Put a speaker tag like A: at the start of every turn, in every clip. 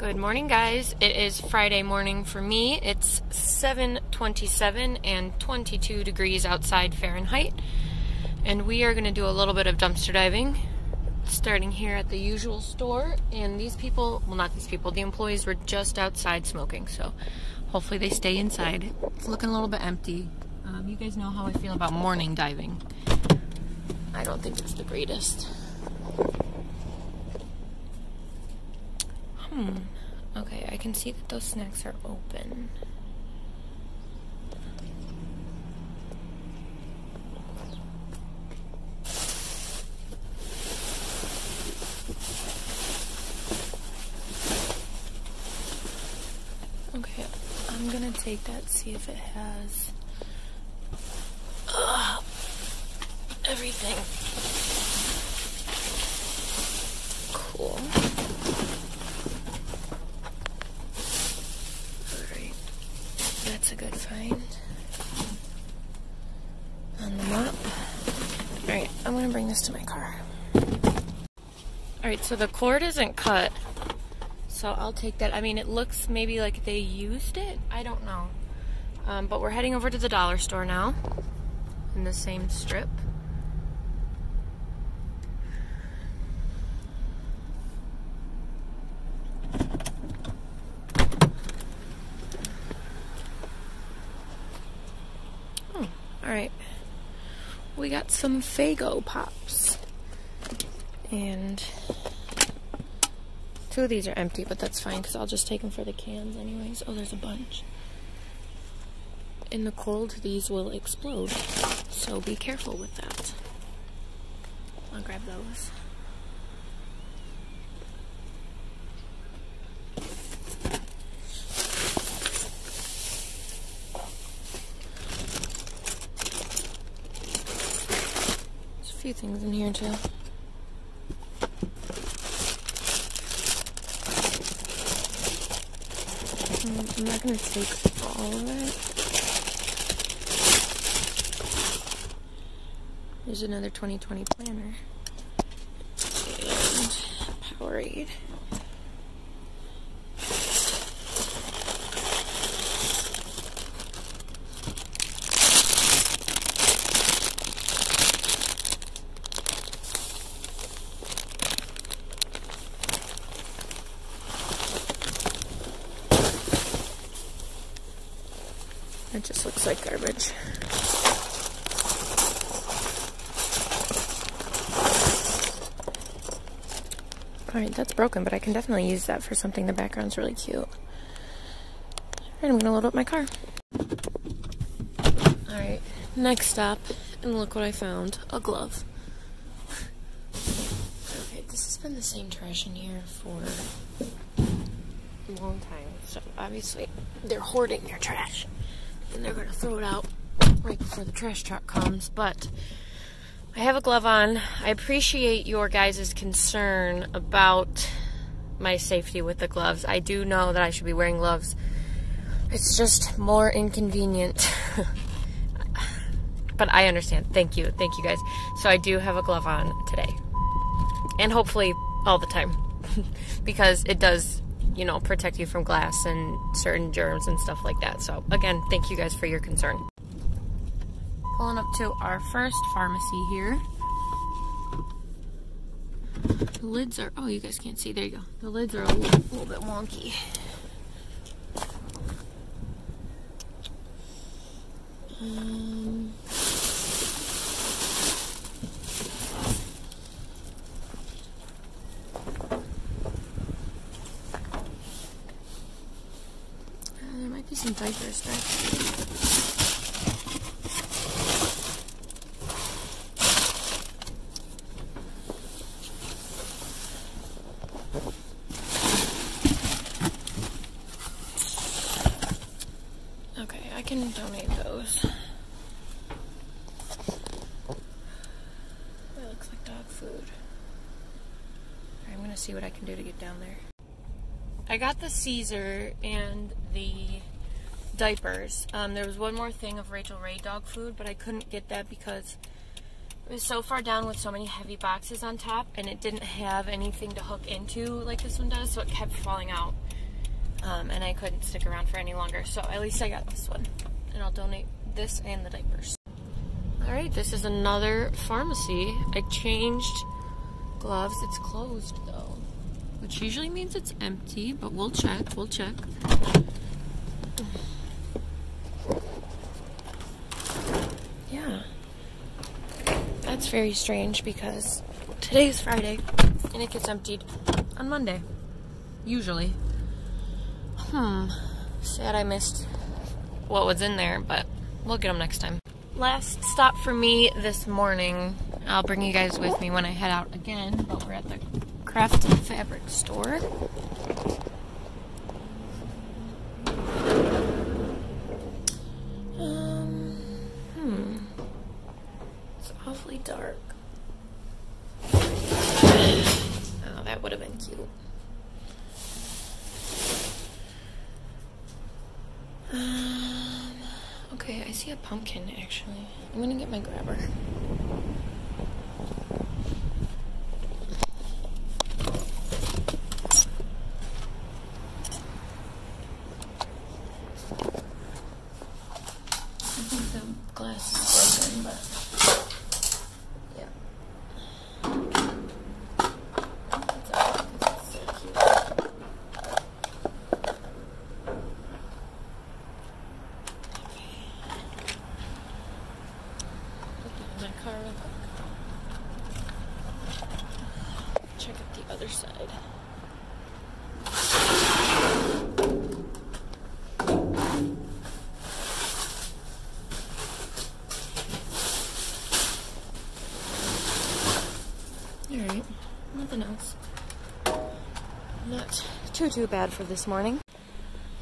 A: Good morning, guys. It is Friday morning for me. It's 7:27 and 22 degrees outside Fahrenheit, and we are going to do a little bit of dumpster diving, starting here at the usual store. And these people, well, not these people, the employees were just outside smoking, so hopefully they stay inside. It's looking a little bit empty. Um, you guys know how I feel about morning diving. I don't think it's the greatest. Hmm. Okay, I can see that those snacks are open. Okay, I'm gonna take that, see if it has everything. Cool. That's a good find. On the mop. Alright, I'm gonna bring this to my car. Alright, so the cord isn't cut. So I'll take that. I mean, it looks maybe like they used it. I don't know. Um, but we're heading over to the dollar store now. In the same strip. Alright. We got some Faygo pops. And two of these are empty, but that's fine because I'll just take them for the cans anyways. Oh, there's a bunch. In the cold, these will explode. So be careful with that. I'll grab those. Few things in here too. Mm, I'm not going to take all of it. There's another 2020 planner. And Powerade. It just looks like garbage. Alright, that's broken, but I can definitely use that for something. The background's really cute. Alright, I'm gonna load up my car. Alright, next stop, and look what I found. A glove. okay, this has been the same trash in here for a long time, so obviously they're hoarding their trash and they're gonna throw it out right before the trash truck comes. But I have a glove on. I appreciate your guys' concern about my safety with the gloves. I do know that I should be wearing gloves. It's just more inconvenient. but I understand. Thank you. Thank you guys. So I do have a glove on today. And hopefully all the time. because it does you know, protect you from glass and certain germs and stuff like that. So, again, thank you guys for your concern. Pulling up to our first pharmacy here. The lids are, oh, you guys can't see. There you go. The lids are a little, little bit wonky. Um, I can donate those. That looks like dog food. Right, I'm gonna see what I can do to get down there. I got the Cesar and the diapers. Um, there was one more thing of Rachael Ray dog food, but I couldn't get that because it was so far down with so many heavy boxes on top, and it didn't have anything to hook into like this one does, so it kept falling out. Um, and I couldn't stick around for any longer, so at least I got this one. And I'll donate this and the diapers. All right, this is another pharmacy. I changed gloves. It's closed though, which usually means it's empty, but we'll check, we'll check. Yeah. That's very strange because today is Friday and it gets emptied on Monday. Usually. Hmm. Sad I missed what was in there, but we'll get them next time. Last stop for me this morning. I'll bring you guys with me when I head out again, but we're at the craft fabric store. Dark. Oh, that would have been cute. Um, okay, I see a pumpkin actually. I'm gonna get my grabber. I think the glass is broken, but yeah. It's alright, 'cause it's so cute. Put that in my car real quick. Check out the other side. Alright, nothing else. Too, too bad for this morning.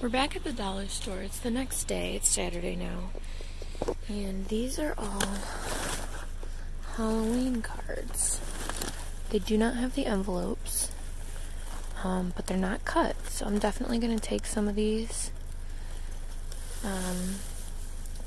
A: We're back at the dollar store. It's the next day. It's Saturday now. And these are all Halloween cards. They do not have the envelopes, um, but they're not cut. So I'm definitely going to take some of these. Um,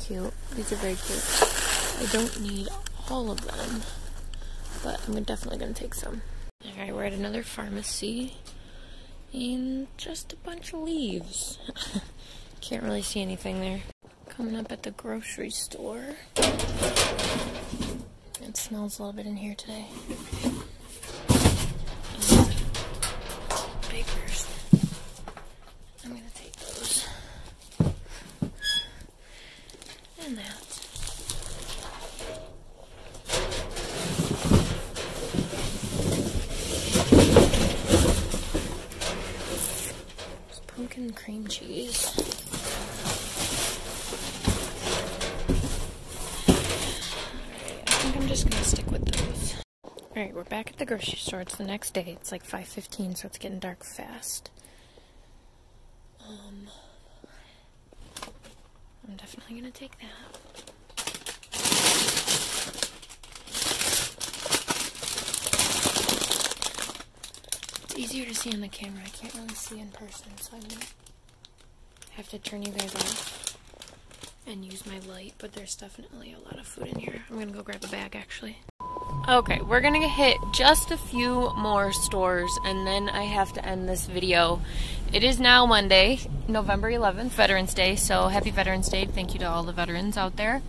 A: cute. These are very cute. I don't need all of them, but I'm definitely going to take some. Alright, we're at another pharmacy. And just a bunch of leaves. Can't really see anything there. Coming up at the grocery store. It smells a little bit in here today. And papers. I'm gonna take those. And that. It's pumpkin cream cheese. Alright, I think I'm just gonna stick with those. Alright, we're back at the grocery store. It's the next day. It's like 5.15, so it's getting dark fast. Um, I'm definitely gonna take that. It's easier to see on the camera. I can't really see in person, so I'm gonna have to turn you guys off and use my light, but there's definitely a lot of food in here. I'm gonna go grab a bag actually. Okay, we're gonna hit just a few more stores and then I have to end this video. It is now Monday, November 11th, Veterans Day, so happy Veterans Day. Thank you to all the veterans out there.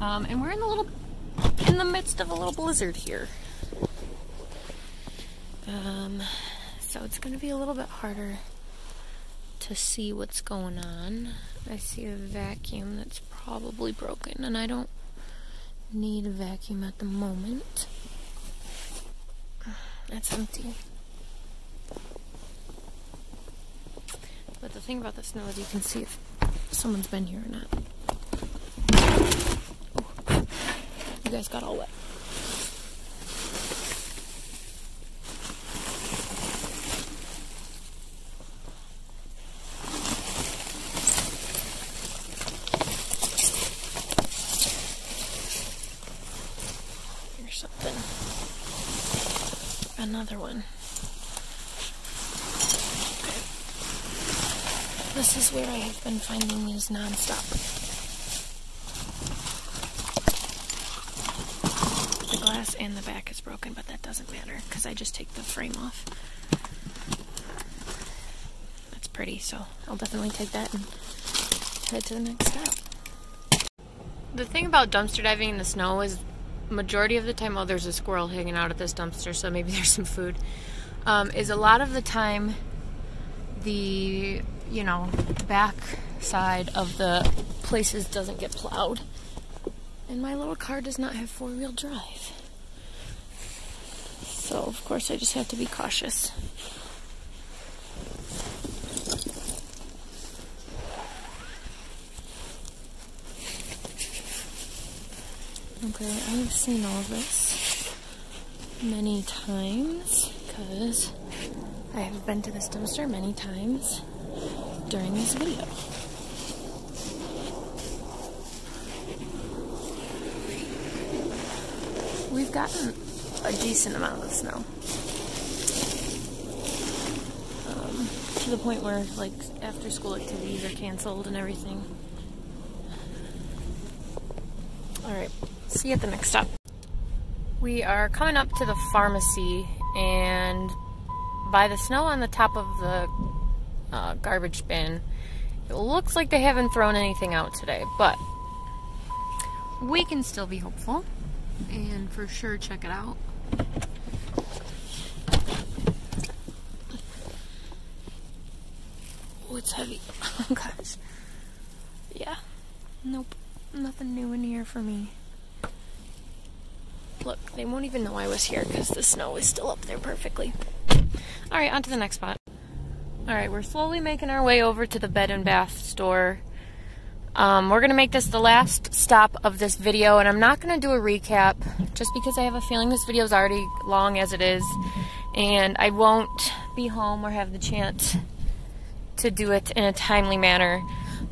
A: Um, and we're in the little, in the midst of a little blizzard here. Um, so it's gonna be a little bit harder to see what's going on. I see a vacuum that's probably broken, and I don't need a vacuum at the moment. That's empty. But the thing about the snow is you can see if someone's been here or not. You guys got all wet. Something. Another one. This is where I have been finding these nonstop. The glass and the back is broken, but that doesn't matter because I just take the frame off. That's pretty, so I'll definitely take that and head to the next stop. The thing about dumpster diving in the snow is majority of the time, oh, there's a squirrel hanging out at this dumpster, so maybe there's some food, um, is a lot of the time the, you know, back side of the places doesn't get plowed. And my little car does not have four wheel drive. So, of course, I just have to be cautious. Okay, I've seen all this many times because I have been to this dumpster many times during this video. We've gotten a decent amount of snow. Um, to the point where, like, after school activities are canceled and everything. Alright, see you at the next stop. We are coming up to the pharmacy, and by the snow on the top of the uh, garbage bin, it looks like they haven't thrown anything out today, but we can still be hopeful and for sure check it out. Oh, it's heavy. Oh gosh. Yeah. Nope. Nothing new in here for me. Look, they won't even know I was here because the snow is still up there perfectly. Alright, on to the next spot. Alright, we're slowly making our way over to the bed and bath store. Um, we're going to make this the last stop of this video, and I'm not going to do a recap, just because I have a feeling this video is already long as it is, and I won't be home or have the chance to do it in a timely manner.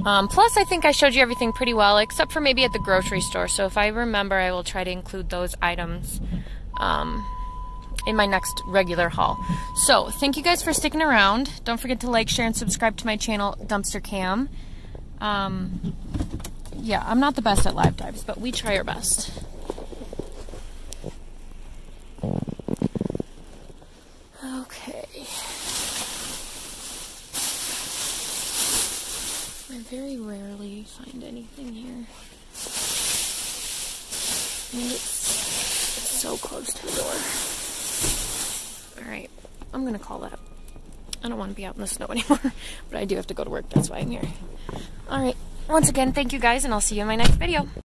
A: Um, plus, I think I showed you everything pretty well, except for maybe at the grocery store, so if I remember, I will try to include those items um, in my next regular haul. So, thank you guys for sticking around. Don't forget to like, share, and subscribe to my channel, Dumpster Cam. Um, yeah, I'm not the best at live dives, but we try our best. Okay. I very rarely find anything here. It's, it's so close to the door. Alright, I'm gonna call that. I don't want to be out in the snow anymore, but I do have to go to work, that's why I'm here. Alright, once again, thank you guys, and I'll see you in my next video.